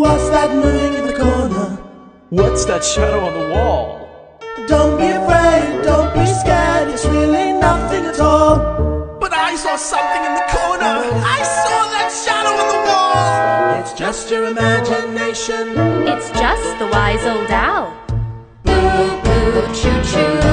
what's that moving in the corner? What's that shadow on the wall? Don't be afraid, don't be scared, it's really nothing at all. But I saw something in the corner, I saw that shadow on the wall. It's just your imagination, it's just the wise old owl. Boo, boo, choo, choo.